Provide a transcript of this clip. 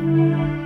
Música